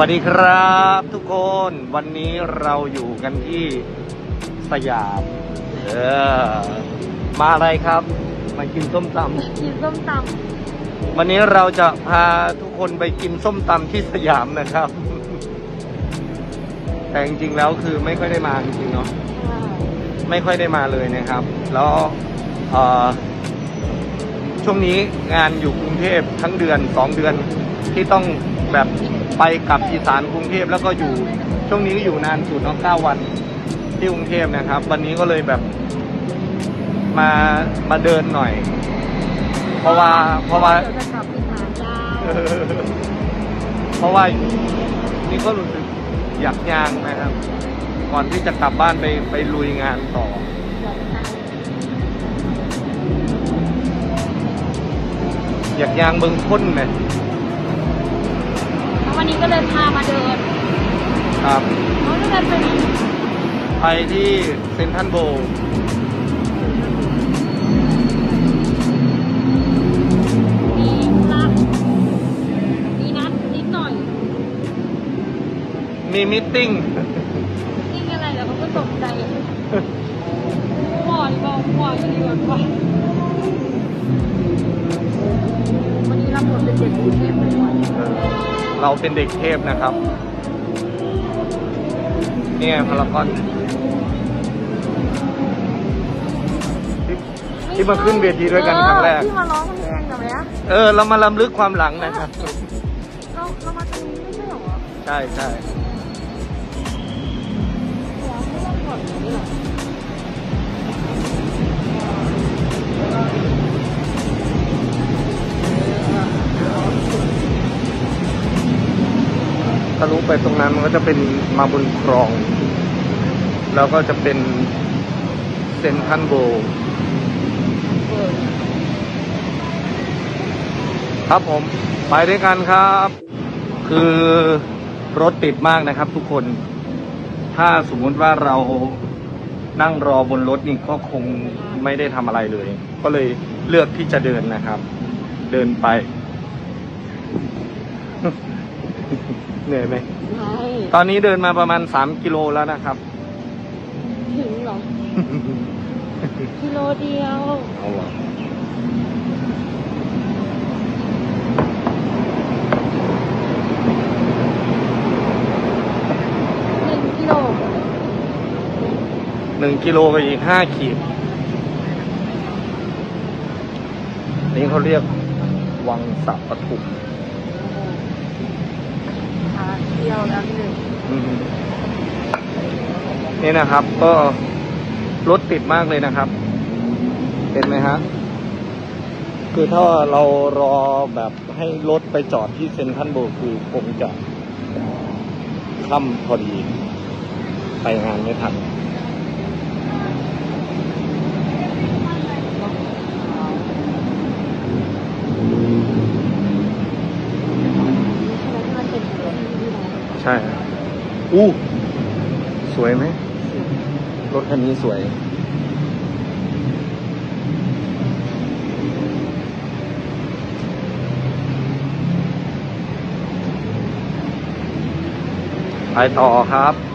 วัสดีครับทุกคนวันนี้เราอยู่กันที่สยามเออมาอะไรครับ มากินส้มตกินส้มตำวันนี้เราจะพาทุกคนไปกินส้มตำที่สยามนะครับ แต่จริงๆแล้วคือไม่ค่อยได้มาจริงๆเนาะำไม่ค่อยได้มาเลยนะครับ แล้วเอ่อช่วงนี้งานอยู่กรุงเทพทั้งเดือนสองเดือนที่ต้องแบบ ไปกับอีสานกรุงเทพแล้วก็อยู่ช่วงนี้ก็อยู่นานสุดเนาะเก้าวันที่กรุงเทพนะครับ วันนี้ก็เลยแบบมามาเดินหน่อย เพราะว่าเพราะว่าเพราะว่านี่ก็รู้สึกอยากย่างนะครับ ก่อนที่จะกลับบ้านไปไปลุยงานต่ออยากย่างเบิงพ้นไหม นนี้ก็เลยพามาเดินครับเขาจะเดินไปไหนไปที่เซนทรัลโบว์มีนัดมีนัดนิดหน่อยมีมิทติ้งนี่อะไรแล้วเขาก็ตกใจหวอนบอกหวอนดีกว่า เราเป็นเด็กเทพนะครับ เนี่ยพารากอนที่ที่มาขึ้นเวทีด้วยกันครั้งแรก ที่มาร้องเพลงแบบเนี้ยเออ เรามาลำลึกความหลังนะครับ เราเรามาตรงนี้ไม่ใช่เหรอ ใช่ใช่ ไปตรงนั้นมันก็จะเป็นมาบนคลอง แล้วก็จะเป็นเซนทันโบครับผมไปด้วยกันครับ คือรถติดมากนะครับทุกคน ถ้าสมมติว่าเรานั่งรอบนรถนี่ก็คงไม่ได้ทำอะไรเลย ก็เลยเลือกที่จะเดินนะครับ เดินไป เหนื่อยไหมใช่ตอนนี้เดินมาประมาณสามกิโลแล้วนะครับ ถึงเหรอ กิโลเดียว เอาเหรอหนึ่งกิโลหนึ่งกิโลกับอีกห้าขีด นี่เขาเรียกวังสะปทุมพา เที่ยวแล้วหนึ่งอืมนี่นะครับ ก็รถติดมากเลยนะครับ เห็นไหมฮะ คือถ้าเรารอแบบให้รถไปจอดที่เซ็นทรัลโบว์คือคงจะค่ำพอดี ไปงานไม่ทันมันเป็นเดือนที่แล้ว ใช่ครับอู้ สวยไหม รถคันนี้สวย ไปต่อครับ